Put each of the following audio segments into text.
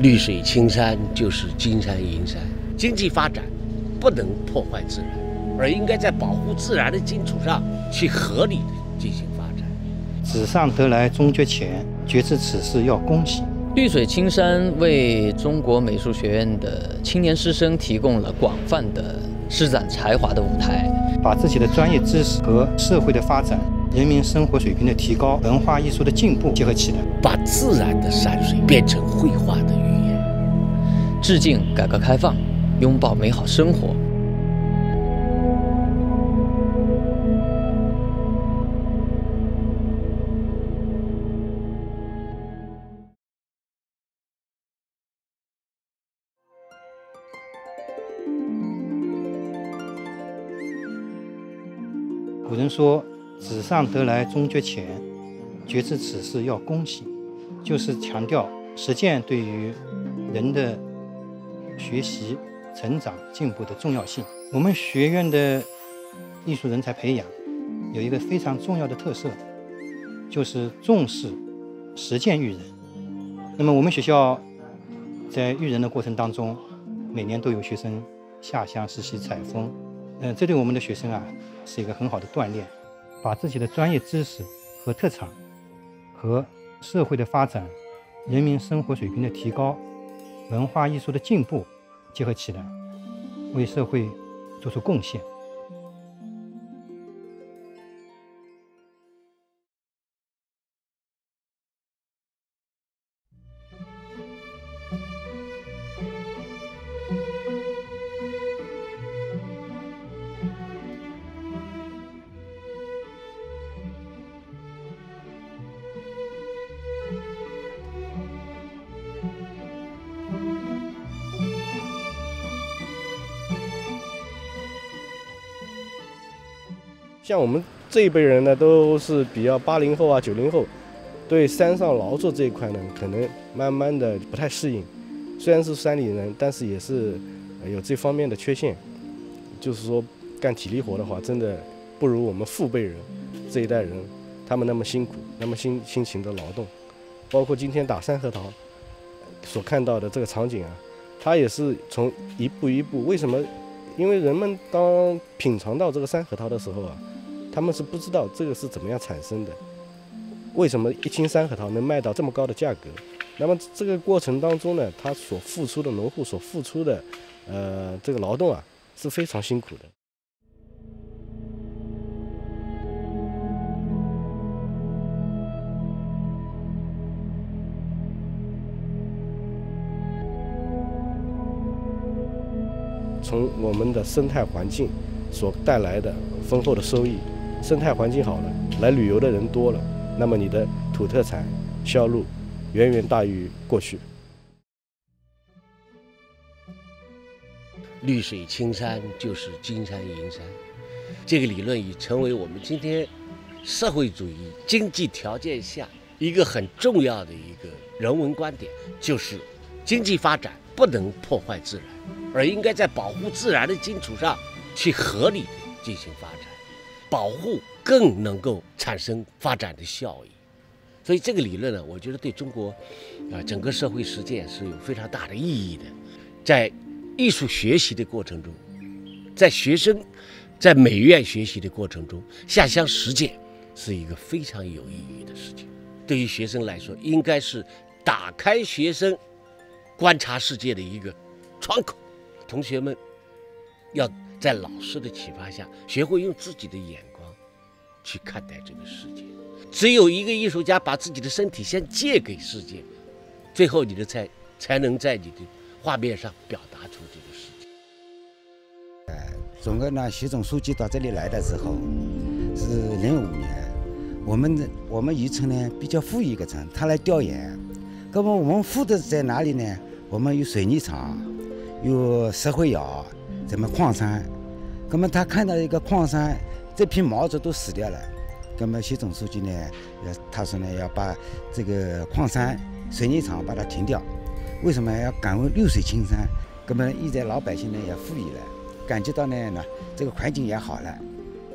绿水青山就是金山银山，经济发展不能破坏自然，而应该在保护自然的基础上去合理的进行发展。纸上得来终觉浅，觉知此事要躬行。绿水青山为中国美术学院的青年师生提供了广泛的施展才华的舞台，把自己的专业知识和社会的发展。人民生活水平的提高，文化艺术的进步结合起来，把自然的山水变成绘画的语言。致敬改革开放，拥抱美好生活。古人说。纸上得来终觉浅，觉知此事要躬行，就是强调实践对于人的学习、成长、进步的重要性。我们学院的艺术人才培养有一个非常重要的特色，就是重视实践育人。那么我们学校在育人的过程当中，每年都有学生下乡实习采风，嗯，这对我们的学生啊是一个很好的锻炼。把自己的专业知识和特长，和社会的发展、人民生活水平的提高、文化艺术的进步结合起来，为社会做出贡献。像我们这一辈人呢，都是比较八零后啊、九零后，对山上劳作这一块呢，可能慢慢的不太适应。虽然是山里人，但是也是有这方面的缺陷。就是说，干体力活的话，真的不如我们父辈人这一代人，他们那么辛苦、那么辛辛勤的劳动。包括今天打山核桃所看到的这个场景啊，它也是从一步一步。为什么？因为人们当品尝到这个山核桃的时候啊。他们是不知道这个是怎么样产生的，为什么一斤山核桃能卖到这么高的价格？那么这个过程当中呢，他所付出的农户所付出的，呃，这个劳动啊是非常辛苦的。从我们的生态环境所带来的丰厚的收益。生态环境好了，来旅游的人多了，那么你的土特产销路远远大于过去。绿水青山就是金山银山，这个理论已成为我们今天社会主义经济条件下一个很重要的一个人文观点，就是经济发展不能破坏自然，而应该在保护自然的基础上去合理的进行发展。保护更能够产生发展的效益，所以这个理论呢，我觉得对中国啊整个社会实践是有非常大的意义的。在艺术学习的过程中，在学生在美院学习的过程中，下乡实践是一个非常有意义的事情。对于学生来说，应该是打开学生观察世界的一个窗口。同学们要。在老师的启发下，学会用自己的眼光去看待这个世界。只有一个艺术家把自己的身体先借给世界，最后你的才才能在你的画面上表达出这个世界。呃，总归呢，习总书记到这里来的时候是零五年，我们的我们宜城呢比较富裕一个城，他来调研。那么我们富的在哪里呢？我们有水泥厂，有石灰窑。咱们矿山，那么他看到一个矿山，这批毛竹都死掉了。那么习总书记呢，呃，他说呢要把这个矿山、水泥厂把它停掉。为什么要赶为绿水青山？那么现在老百姓呢也富裕了，感觉到呢呢这个环境也好了。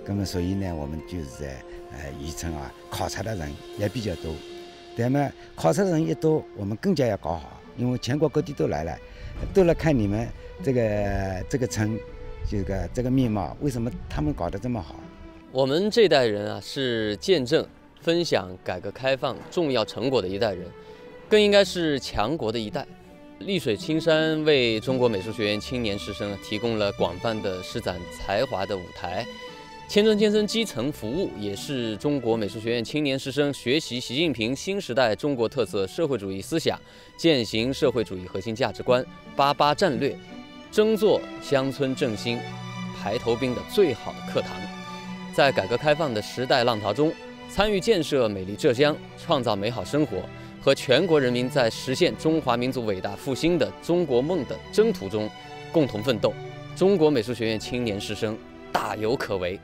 那么所以呢，我们就是在呃宜春啊考察的人也比较多。那么考察的人一多，我们更加要搞好。因为全国各地都来了，都来看你们这个这个城，这个这个面貌，为什么他们搞得这么好？我们这代人啊，是见证、分享改革开放重要成果的一代人，更应该是强国的一代。丽水青山为中国美术学院青年师生提供了广泛的施展才华的舞台。千村千村基层服务也是中国美术学院青年师生学习习近平新时代中国特色社会主义思想、践行社会主义核心价值观、八八战略、争做乡村振兴排头兵的最好的课堂。在改革开放的时代浪潮中，参与建设美丽浙江，创造美好生活，和全国人民在实现中华民族伟大复兴的中国梦的征途中共同奋斗，中国美术学院青年师生大有可为。